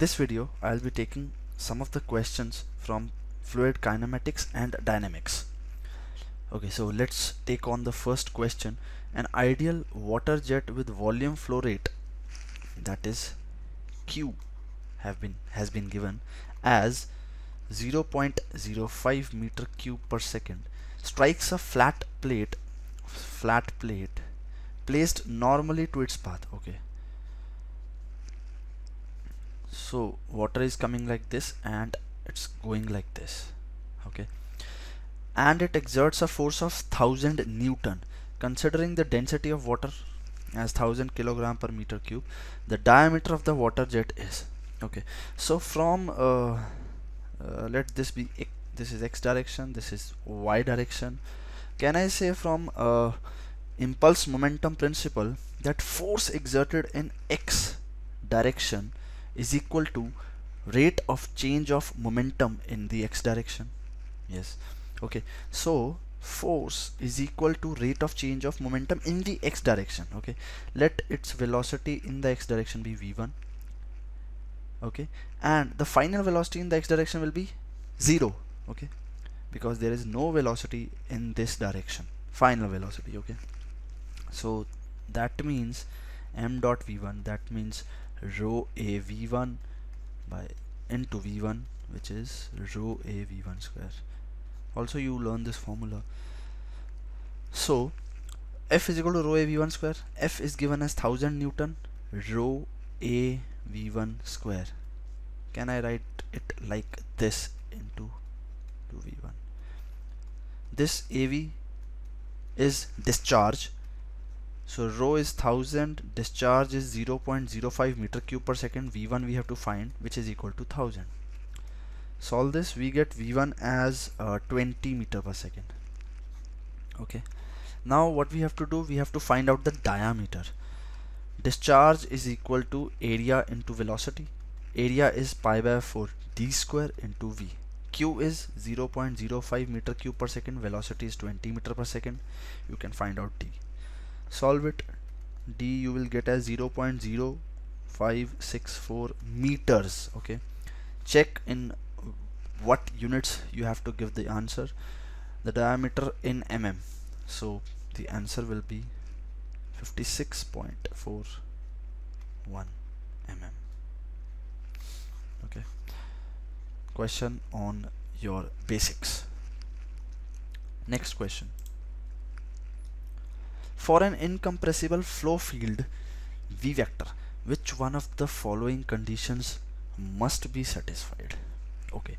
this video I'll be taking some of the questions from fluid kinematics and dynamics. Okay so let's take on the first question. An ideal water jet with volume flow rate that is Q have been has been given as 0.05 meter cube per second strikes a flat plate flat plate placed normally to its path. Okay so water is coming like this and it's going like this okay? And it exerts a force of 1000 newton. Considering the density of water as 1000 kilogram per meter cube the diameter of the water jet is okay? So from uh, uh, let this be this is x direction this is y direction. Can I say from uh, impulse momentum principle that force exerted in x direction is equal to rate of change of momentum in the x direction. Yes. Okay. So force is equal to rate of change of momentum in the x direction. Okay. Let its velocity in the x direction be v1 okay. And the final velocity in the x direction will be 0 okay. Because there is no velocity in this direction. Final velocity. Okay. So that means m dot v1 that means rho a v1 by into v1 which is rho a v1 square. Also you learn this formula. So f is equal to rho a v1 square. F is given as 1000 newton rho a v1 square. Can I write it like this into 2v1 this AV is discharge so rho is 1000 discharge is 0.05 meter cube per second v1 we have to find which is equal to 1000 solve this we get v1 as uh, 20 meter per second. Okay. Now what we have to do we have to find out the diameter. Discharge is equal to area into velocity. Area is pi by 4 d square into v. Q is 0.05 meter cube per second velocity is 20 meter per second. You can find out d solve it. D you will get as 0.0564 meters okay? Check in what units you have to give the answer. The diameter in mm. So the answer will be 56.41 mm. Okay? Question on your basics. Next question for an incompressible flow field v vector which one of the following conditions must be satisfied? Okay.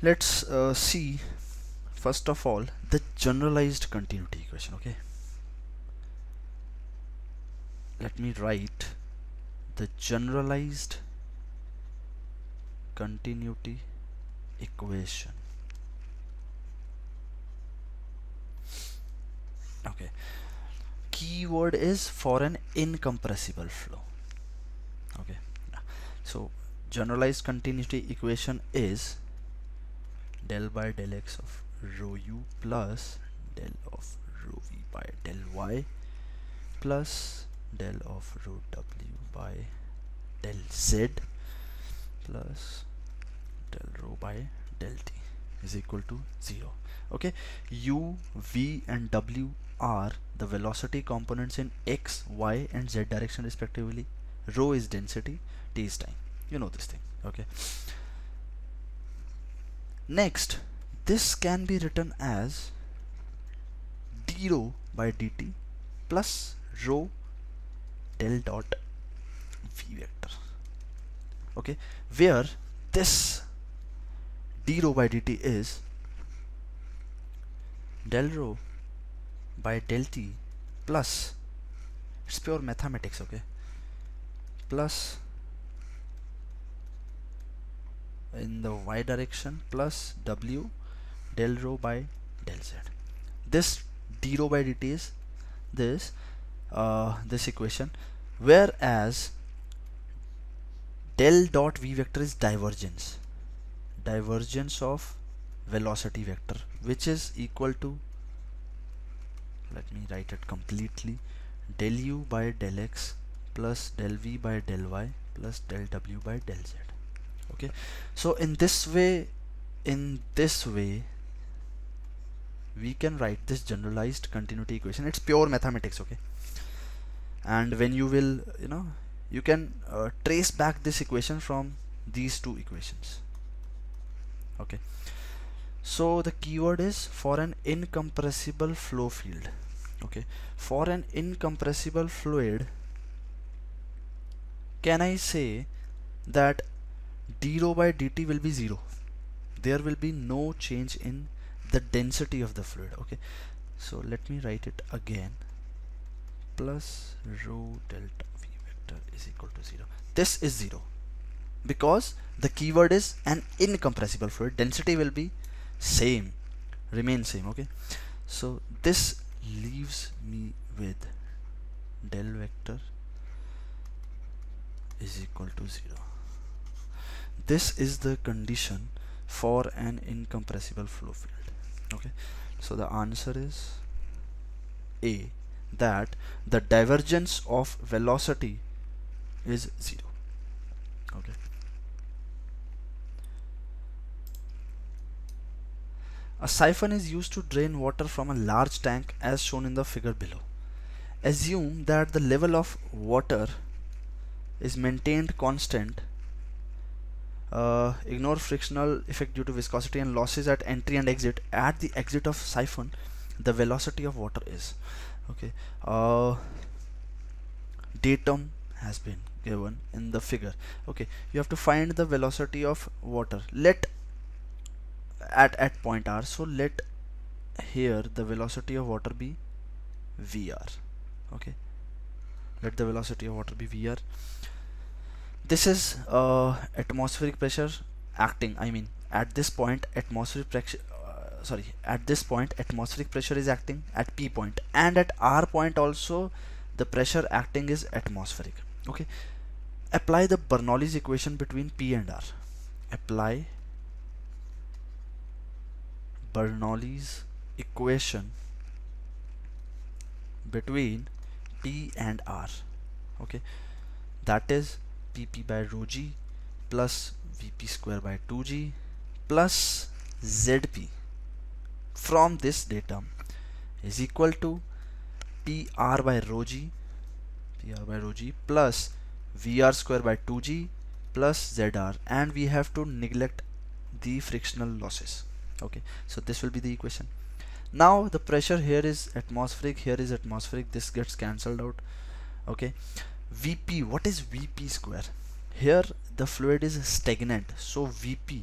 Let's uh, see first of all the generalized continuity equation okay? Let me write the generalized continuity equation okay. Keyword is for an incompressible flow. Okay. So generalized continuity equation is del by del x of rho u plus del of rho v by del y plus del of rho w by del z plus del rho by del t is equal to 0 okay. U v and w are the velocity components in x y and z direction respectively. Rho is density t is time. You know this thing okay? Next this can be written as d rho by dt plus rho del dot v vector okay? Where this d rho by dt is del rho by del t plus it's pure mathematics okay? Plus in the y direction plus w del rho by del z. This d rho by dt is this uh, this equation whereas del dot v vector is divergence. Divergence of velocity vector which is equal to let me write it completely. Del u by del x plus del v by del y plus del w by del z. Okay? So in this way in this way we can write this generalized continuity equation. It's pure mathematics okay? And when you will you know you can uh, trace back this equation from these two equations. Okay so the keyword is for an incompressible flow field. Okay. For an incompressible fluid can I say that d rho by dt will be 0 there will be no change in the density of the fluid. Okay. So let me write it again. Plus rho delta v vector is equal to 0 this is 0 because the keyword is an incompressible fluid. Density will be same remain same okay? So this leaves me with del vector is equal to 0 this is the condition for an incompressible flow field okay? So the answer is a that the divergence of velocity is 0 okay A siphon is used to drain water from a large tank as shown in the figure below. Assume that the level of water is maintained constant. Uh, ignore frictional effect due to viscosity and losses at entry and exit. At the exit of siphon, the velocity of water is. Okay. Uh, datum has been given in the figure. Okay. You have to find the velocity of water. Let at at point r. So let here the velocity of water be vr okay? Let the velocity of water be vr this is uh, atmospheric pressure acting I mean at this point atmospheric pressure uh, sorry at this point atmospheric pressure is acting at p point. And at r point also the pressure acting is atmospheric. Okay? Apply the Bernoulli's equation between p and r. Apply Bernoulli's equation between P and R okay? That is PP by rho g plus VP square by 2g plus ZP from this datum is equal to PR by rho g PR by rho g plus VR square by 2g plus ZR and we have to neglect the frictional losses okay so this will be the equation. Now the pressure here is atmospheric here is atmospheric. This gets cancelled out. Okay vp what is vp square? Here the fluid is stagnant. So vp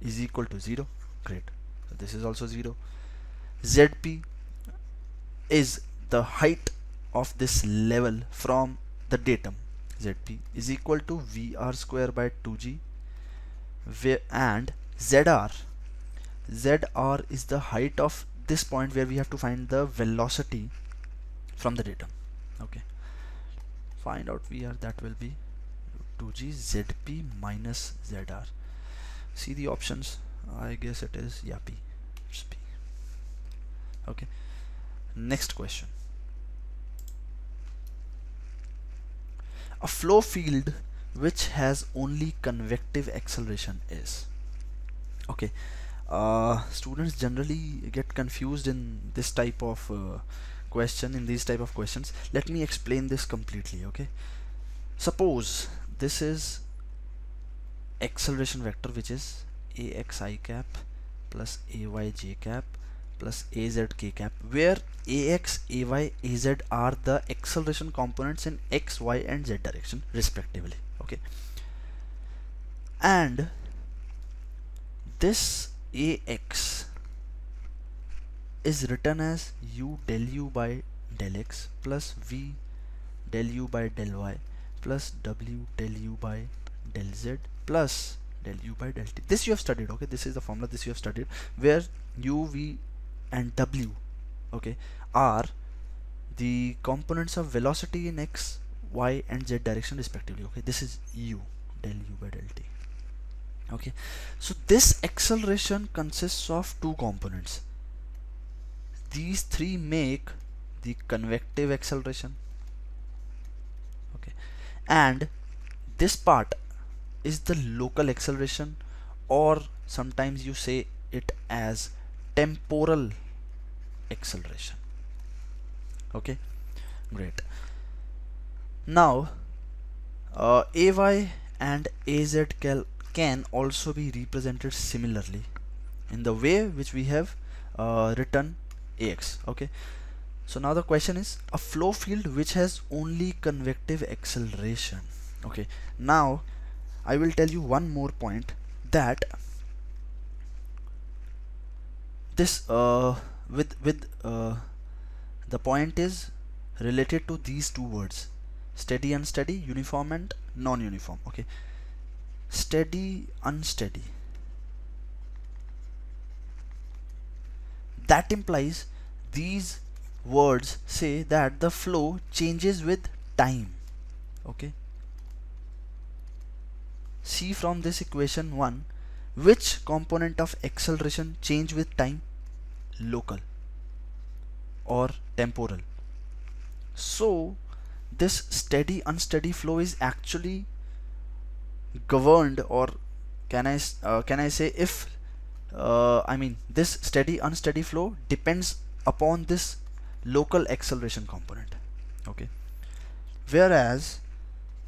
is equal to 0 great. So this is also 0 zp is the height of this level from the datum. Zp is equal to vr square by 2g and zr zr is the height of this point where we have to find the velocity from the datum okay. Find out vr that will be 2g zp minus zr see the options? I guess it is yeah p. It's p. Okay. Next question. A flow field which has only convective acceleration is. Okay uh, students generally get confused in this type of uh, question in these type of questions. Let me explain this completely okay? Suppose this is acceleration vector which is axi cap plus ayj cap plus azk cap where ax ay az are the acceleration components in x y and z direction respectively okay? And this ax is written as u del u by del x plus v del u by del y plus w del u by del z plus del u by del t. This you have studied okay? This is the formula this you have studied where u v and w okay are the components of velocity in x y and z direction respectively okay? This is u del u by del t okay. So this acceleration consists of two components. These three make the convective acceleration. Okay. And this part is the local acceleration or sometimes you say it as temporal acceleration. Okay. Great. Now uh, ay and az cal can also be represented similarly in the way which we have uh, written ax okay? So now the question is a flow field which has only convective acceleration okay? Now I will tell you one more point that this uh, with with uh, the point is related to these two words steady and steady uniform and non-uniform okay steady unsteady. That implies these words say that the flow changes with time. Okay? See from this equation 1 which component of acceleration change with time? Local or temporal. So this steady unsteady flow is actually governed or can I uh, can I say if uh, I mean this steady unsteady flow depends upon this local acceleration component. Okay. Whereas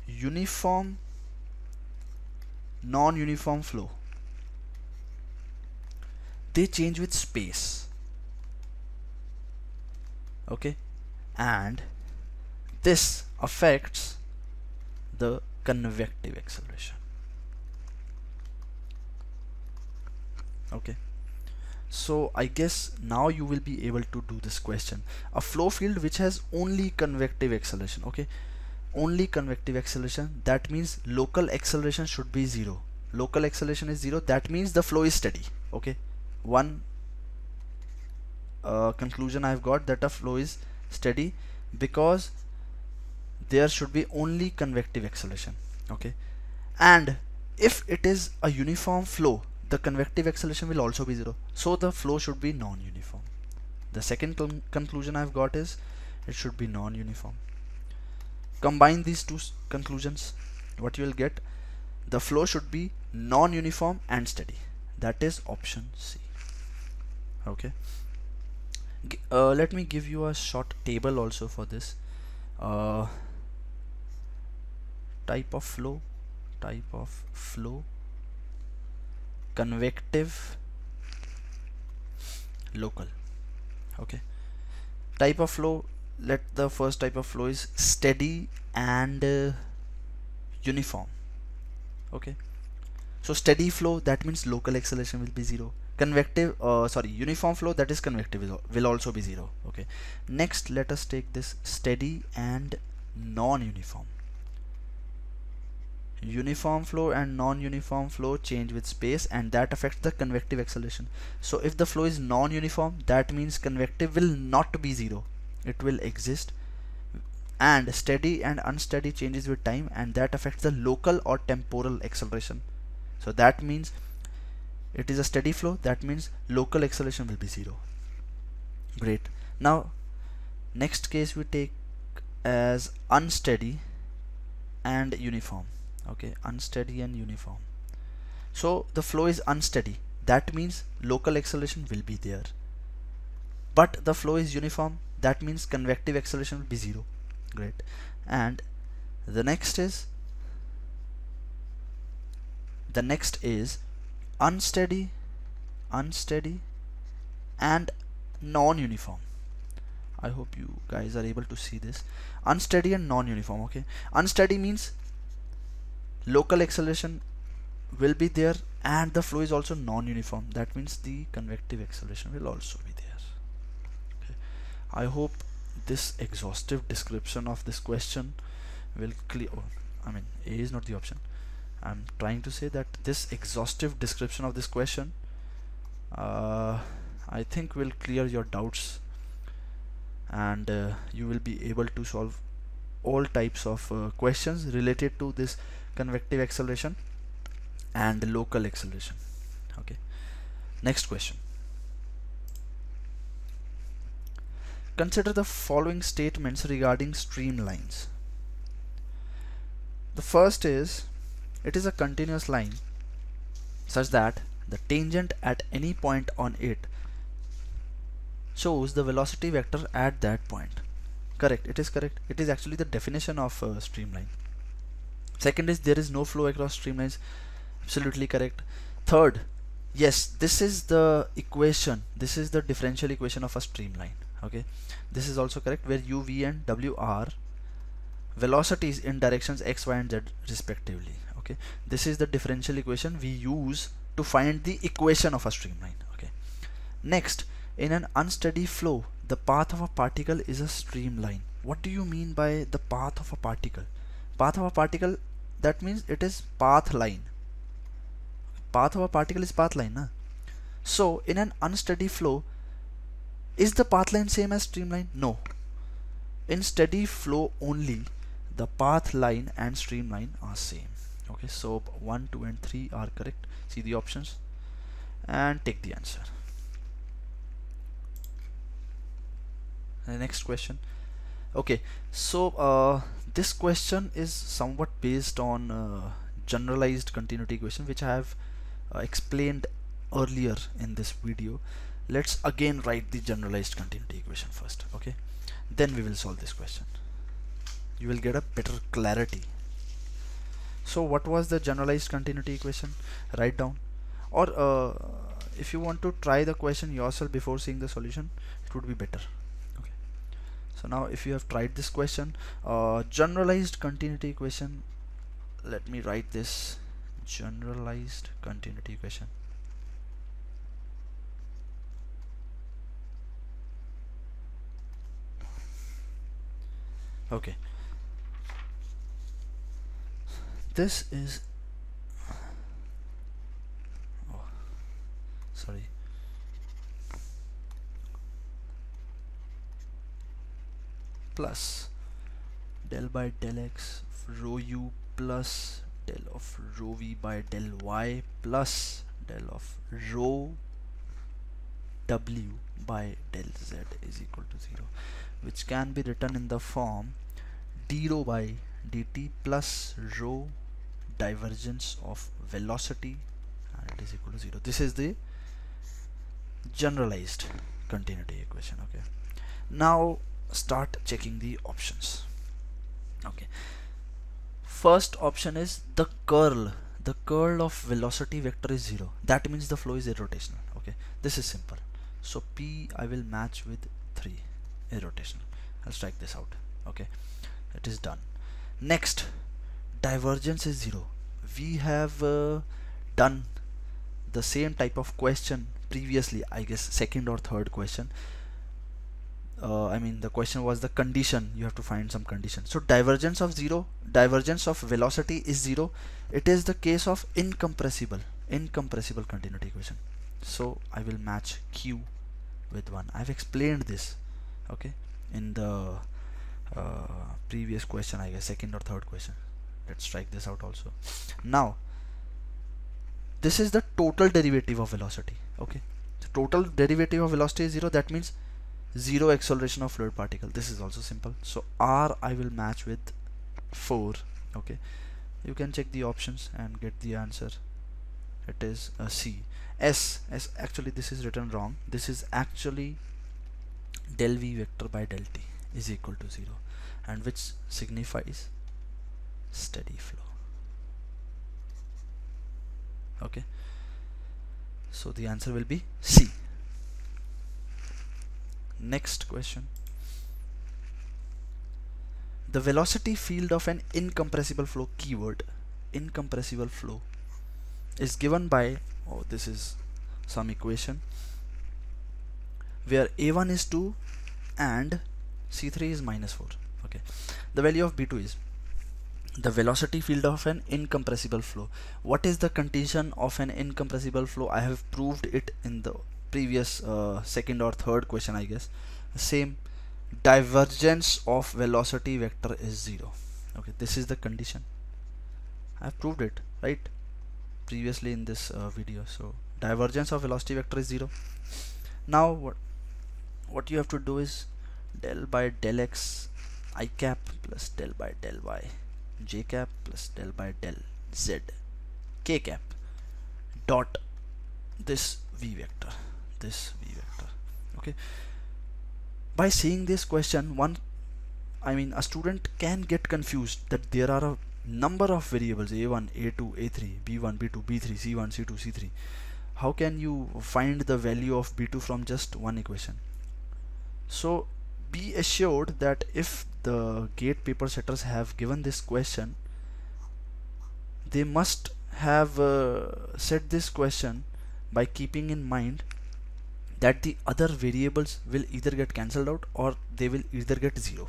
uniform non-uniform flow they change with space. Okay. And this affects the convective acceleration. Okay. So I guess now you will be able to do this question. A flow field which has only convective acceleration okay? Only convective acceleration that means local acceleration should be zero. Local acceleration is zero that means the flow is steady okay? One uh, conclusion I've got that a flow is steady because there should be only convective acceleration okay? And if it is a uniform flow the convective acceleration will also be zero. So the flow should be non-uniform. The second conclusion I've got is it should be non-uniform. Combine these two conclusions what you will get. The flow should be non-uniform and steady. That is option C okay? Uh, let me give you a short table also for this. Uh, type of flow type of flow convective local okay. Type of flow let the first type of flow is steady and uh, uniform okay. So steady flow that means local acceleration will be zero. Convective uh, sorry uniform flow that is convective will also be zero okay. Next let us take this steady and non-uniform uniform flow and non-uniform flow change with space and that affects the convective acceleration. So if the flow is non-uniform that means convective will not be zero. It will exist. And steady and unsteady changes with time and that affects the local or temporal acceleration. So that means it is a steady flow. That means local acceleration will be zero. Great. Now next case we take as unsteady and uniform okay unsteady and uniform. So the flow is unsteady. That means local acceleration will be there. But the flow is uniform. That means convective acceleration will be zero. Great. And the next is the next is unsteady unsteady and non-uniform. I hope you guys are able to see this. Unsteady and non-uniform okay? Unsteady means local acceleration will be there and the flow is also non-uniform. That means the convective acceleration will also be there. Okay. I hope this exhaustive description of this question will clear oh, I mean A is not the option. I'm trying to say that this exhaustive description of this question uh, I think will clear your doubts and uh, you will be able to solve all types of uh, questions related to this convective acceleration and local acceleration. Okay. Next question. Consider the following statements regarding streamlines. The first is it is a continuous line such that the tangent at any point on it shows the velocity vector at that point. Correct. It is correct. It is actually the definition of a streamline second is there is no flow across streamlines. Absolutely correct. Third yes this is the equation. This is the differential equation of a streamline okay? This is also correct where u v and w are velocities in directions x y and z respectively okay? This is the differential equation we use to find the equation of a streamline okay? Next in an unsteady flow the path of a particle is a streamline. What do you mean by the path of a particle path of a particle that means it is path line. Path of a particle is path line na? so in an unsteady flow is the path line same as streamline? No. In steady flow only the path line and streamline are same. Okay so 1 2 and 3 are correct. See the options? And take the answer. The next question. Okay so uh, this question is somewhat based on uh, generalized continuity equation which I have uh, explained earlier in this video. Let's again write the generalized continuity equation first okay? Then we will solve this question. You will get a better clarity. So what was the generalized continuity equation? Write down. Or uh, if you want to try the question yourself before seeing the solution it would be better so now if you have tried this question uh, generalized continuity equation let me write this generalized continuity equation. Okay. This is oh, sorry plus del by del x rho u plus del of rho v by del y plus del of rho w by del z is equal to 0 which can be written in the form d rho by dt plus rho divergence of velocity and it is equal to 0 this is the generalized continuity equation okay. Now start checking the options. Okay. First option is the curl. The curl of velocity vector is zero. That means the flow is irrotational. Okay. This is simple. So p i will match with 3 irrotational. I'll strike this out. Okay. It is done. Next. Divergence is zero. We have uh, done the same type of question previously. I guess second or third question uh, I mean the question was the condition. You have to find some condition. So divergence of zero divergence of velocity is zero. It is the case of incompressible incompressible continuity equation. So I will match Q with 1 I've explained this okay in the uh, previous question I guess second or third question. Let's strike this out also. Now this is the total derivative of velocity okay. The total derivative of velocity is 0 that means zero acceleration of fluid particle. This is also simple. So R I will match with 4 okay? You can check the options and get the answer. It is a C. S S actually this is written wrong. This is actually del V vector by del T is equal to 0 and which signifies steady flow. Okay? So the answer will be C next question. The velocity field of an incompressible flow keyword incompressible flow is given by oh this is some equation where a1 is 2 and c3 is minus 4 okay. The value of b2 is the velocity field of an incompressible flow. What is the condition of an incompressible flow? I have proved it in the previous uh, second or third question I guess. Same. Divergence of velocity vector is zero. Okay this is the condition. I've proved it right? Previously in this uh, video. So divergence of velocity vector is zero. Now what what you have to do is del by del x i cap plus del by del y j cap plus del by del z k cap dot this v vector this v vector okay? By seeing this question one I mean a student can get confused that there are a number of variables a1 a2 a3 b1 b2 b3 c1 c2 c3 how can you find the value of b2 from just one equation? So be assured that if the gate paper setters have given this question they must have uh, set this question by keeping in mind that the other variables will either get cancelled out or they will either get zero.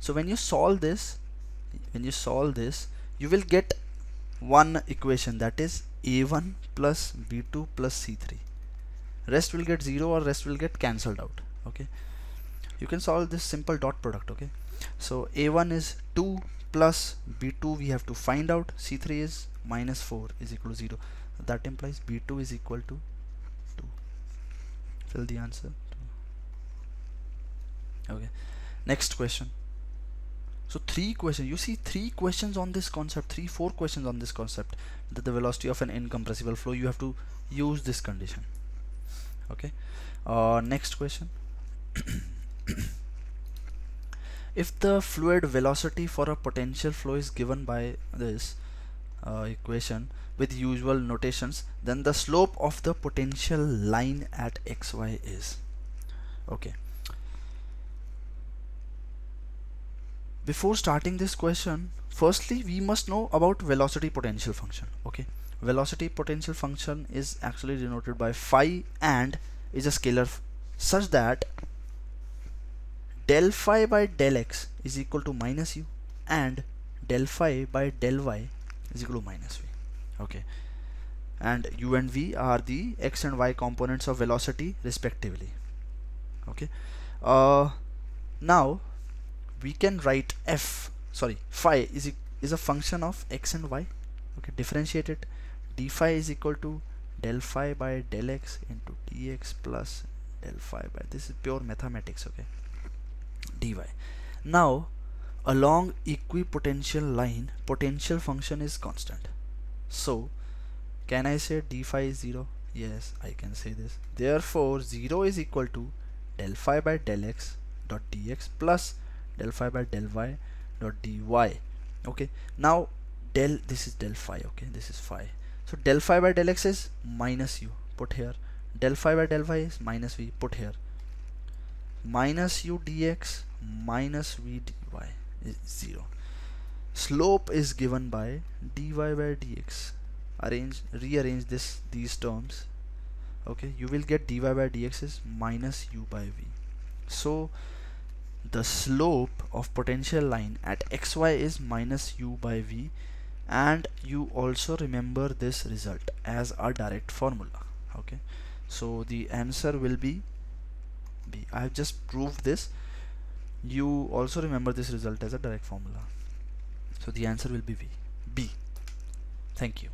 So when you solve this when you solve this you will get one equation that is a1 plus b2 plus c3 rest will get 0 or rest will get cancelled out okay? You can solve this simple dot product okay? So a1 is 2 plus b2 we have to find out. C3 is minus 4 is equal to 0 that implies b2 is equal to 2 fill the answer. Okay. Next question. So three questions. You see three questions on this concept three four questions on this concept. That the velocity of an incompressible flow you have to use this condition. Okay. Uh, next question. If the fluid velocity for a potential flow is given by this Uh, equation with usual notations then the slope of the potential line at xy is okay. Before starting this question firstly we must know about velocity potential function okay. Velocity potential function is actually denoted by phi and is a scalar such that del phi by del x is equal to minus u and del phi by del y is equal to minus v. Okay. And u and v are the x and y components of velocity respectively. Okay. Uh, now we can write f sorry phi is is a function of x and y. Okay. Differentiate it. D phi is equal to del phi by del x into dx plus del phi by this is pure mathematics okay. Dy now along equipotential line potential function is constant. So can I say d phi is 0 yes I can say this. Therefore 0 is equal to del phi by del x dot dx plus del phi by del y dot dy. Okay now del this is del phi okay this is phi. So del phi by del x is minus u put here. Del phi by del y is minus v put here. Minus u dx minus v dy is 0 slope is given by dy by dx. Arrange rearrange this these terms. Okay you will get dy by dx is minus u by v. So the slope of potential line at xy is minus u by v. And you also remember this result as a direct formula. Okay so the answer will be b. I have just proved this you also remember this result as a direct formula. So the answer will be b b. Thank you